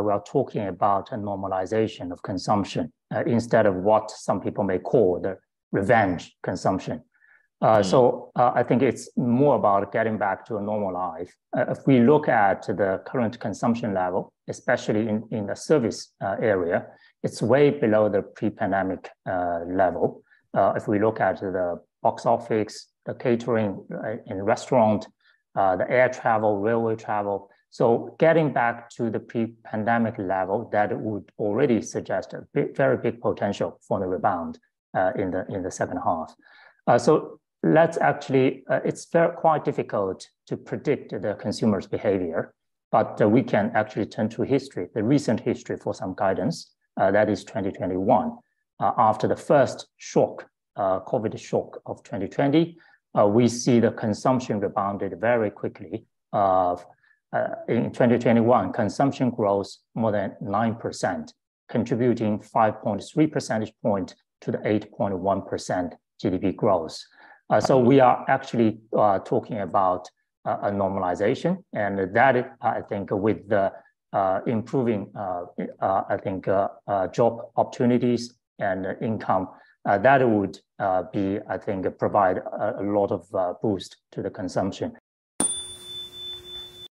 we are talking about a normalization of consumption uh, instead of what some people may call the revenge consumption. Uh, mm. So uh, I think it's more about getting back to a normal life. Uh, if we look at the current consumption level, especially in, in the service uh, area, it's way below the pre-pandemic uh, level. if we look at the box office, the catering in restaurant, the air travel, railway travel, so getting back to the pre-pandemic level, that would already suggest a big, very big potential for the rebound uh, in the in the second half. Uh, so let's actually, uh, it's very quite difficult to predict the consumer's behavior, but uh, we can actually turn to history, the recent history for some guidance. Uh, that is 2021. Uh, after the first shock, COVID shock of 2020, we see the consumption rebounded very quickly. Uh, uh, in 2021, consumption grows more than 9%, contributing 5.3 percentage point to the 8.1% GDP growth. Uh, so we are actually uh, talking about uh, a normalization, and that I think with the uh, improving, I think job opportunities and income, that would be I think provide a, a lot of boost to the consumption.